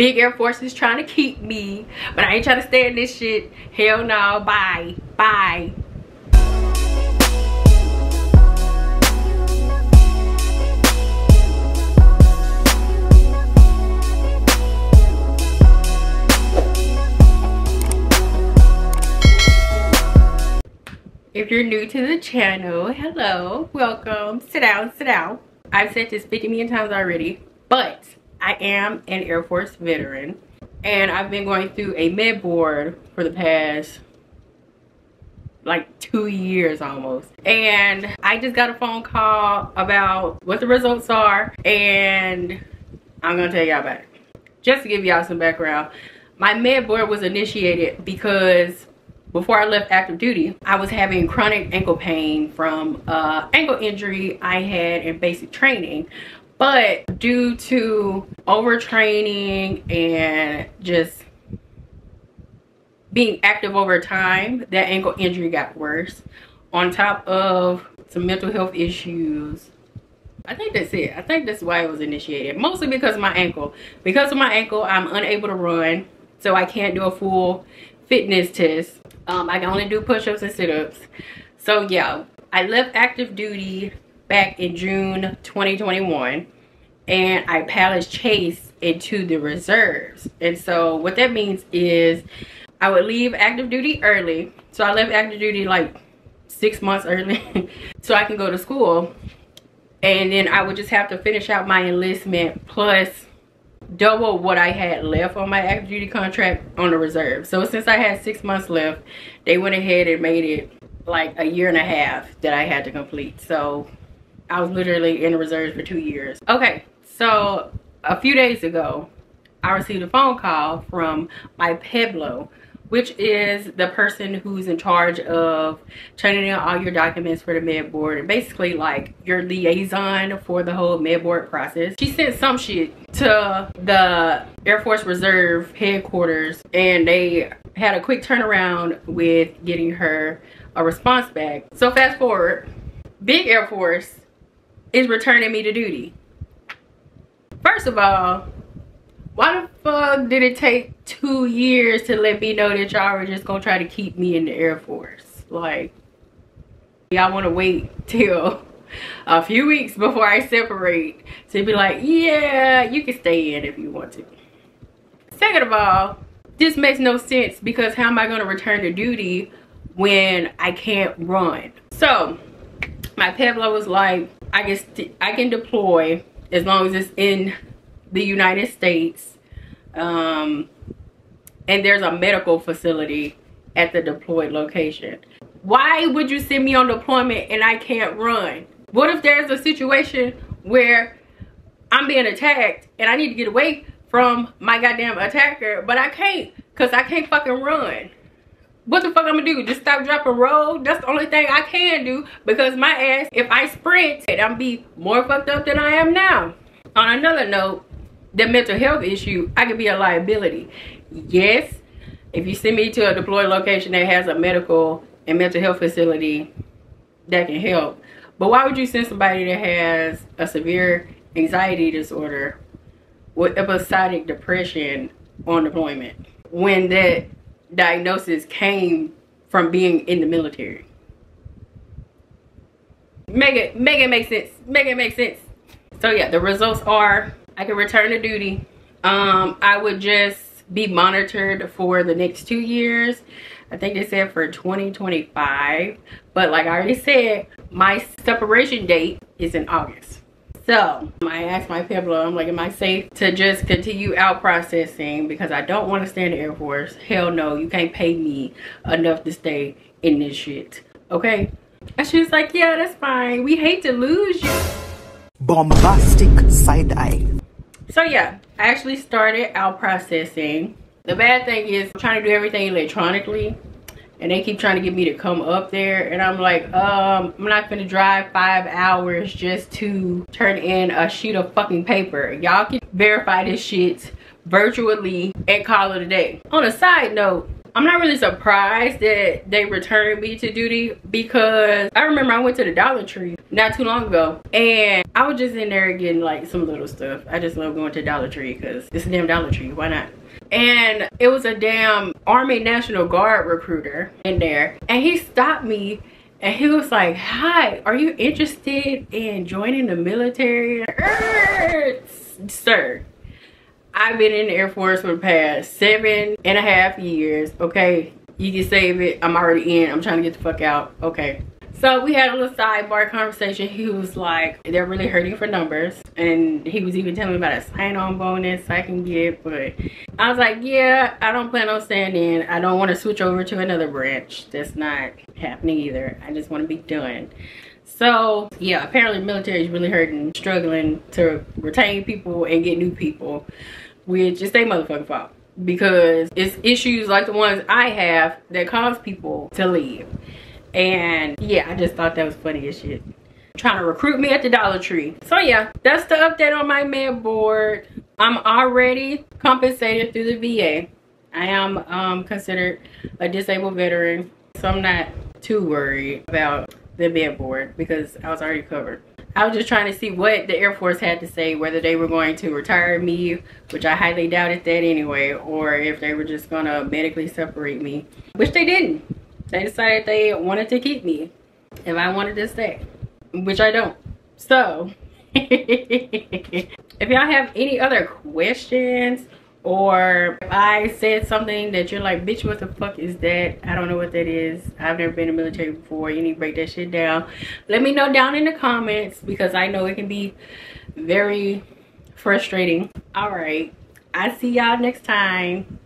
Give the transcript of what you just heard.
Big Air Force is trying to keep me, but I ain't trying to stay in this shit. Hell no, bye, bye. If you're new to the channel, hello, welcome, sit down, sit down. I've said this 50 million times already, but I am an Air Force veteran and I've been going through a med board for the past like two years almost and I just got a phone call about what the results are and I'm gonna tell y'all about it. Just to give y'all some background, my med board was initiated because before I left active duty, I was having chronic ankle pain from uh, ankle injury I had in basic training but due to overtraining and just being active over time, that ankle injury got worse. On top of some mental health issues. I think that's it. I think that's why it was initiated. Mostly because of my ankle. Because of my ankle, I'm unable to run. So I can't do a full fitness test. Um, I can only do push-ups and sit-ups. So yeah, I left active duty back in June 2021 and I palace chase into the reserves. And so what that means is I would leave active duty early. So I left active duty like six months early so I can go to school. And then I would just have to finish out my enlistment plus double what I had left on my active duty contract on the reserve. So since I had six months left, they went ahead and made it like a year and a half that I had to complete. So I was literally in reserves for two years. Okay, so a few days ago, I received a phone call from my PEBLO, which is the person who's in charge of turning in all your documents for the med board and basically like your liaison for the whole med board process. She sent some shit to the Air Force Reserve headquarters and they had a quick turnaround with getting her a response back. So fast forward, Big Air Force is returning me to duty. First of all, why the fuck did it take two years to let me know that y'all were just gonna try to keep me in the Air Force? Like, y'all wanna wait till a few weeks before I separate to be like, yeah, you can stay in if you want to. Second of all, this makes no sense because how am I gonna return to duty when I can't run? So, my PEBLO was like, I guess I can deploy as long as it's in the United States. Um, and there's a medical facility at the deployed location. Why would you send me on deployment and I can't run? What if there's a situation where I'm being attacked and I need to get away from my goddamn attacker, but I can't because I can't fucking run what the fuck I'm gonna do? Just stop, drop, and roll? That's the only thing I can do because my ass, if I sprint, I'm be more fucked up than I am now. On another note, the mental health issue, I could be a liability. Yes, if you send me to a deployed location that has a medical and mental health facility, that can help. But why would you send somebody that has a severe anxiety disorder with episodic depression on deployment when that diagnosis came from being in the military. Make it, make it make sense. Make it make sense. So yeah, the results are I can return to duty. Um, I would just be monitored for the next two years. I think they said for 2025. But like I already said, my separation date is in August. So I asked my PEBLO, I'm like, am I safe to just continue out processing because I don't want to stay in the Air Force. Hell no, you can't pay me enough to stay in this shit. Okay? And she was like, yeah, that's fine. We hate to lose you. Bombastic side eye. So yeah, I actually started out processing. The bad thing is I'm trying to do everything electronically and they keep trying to get me to come up there and i'm like um i'm not gonna drive five hours just to turn in a sheet of fucking paper y'all can verify this shit virtually and call it a day on a side note I'm not really surprised that they returned me to duty because I remember I went to the Dollar Tree not too long ago and I was just in there getting like some little stuff. I just love going to Dollar Tree because it's a damn Dollar Tree. Why not? And it was a damn Army National Guard recruiter in there and he stopped me and he was like, hi, are you interested in joining the military? Er, sir, I've been in the Air Force for the past seven and a half years. Okay, you can save it. I'm already in. I'm trying to get the fuck out. Okay. So we had a little sidebar conversation. He was like, they're really hurting for numbers. And he was even telling me about a sign-on bonus I can get. But I was like, yeah, I don't plan on staying in. I don't want to switch over to another branch. That's not happening either. I just want to be done. So yeah, apparently military is really hurting, struggling to retain people and get new people, which is their motherfucking fault because it's issues like the ones I have that cause people to leave. And yeah, I just thought that was funny as shit. Trying to recruit me at the Dollar Tree. So yeah, that's the update on my med board. I'm already compensated through the VA. I am um, considered a disabled veteran, so I'm not too worried about the med board because I was already covered. I was just trying to see what the Air Force had to say, whether they were going to retire me, which I highly doubted that anyway, or if they were just gonna medically separate me, which they didn't they decided they wanted to keep me if I wanted to stay, which I don't. So, if y'all have any other questions or if I said something that you're like, bitch, what the fuck is that? I don't know what that is. I've never been in the military before. You need to break that shit down. Let me know down in the comments because I know it can be very frustrating. All right. I see y'all next time.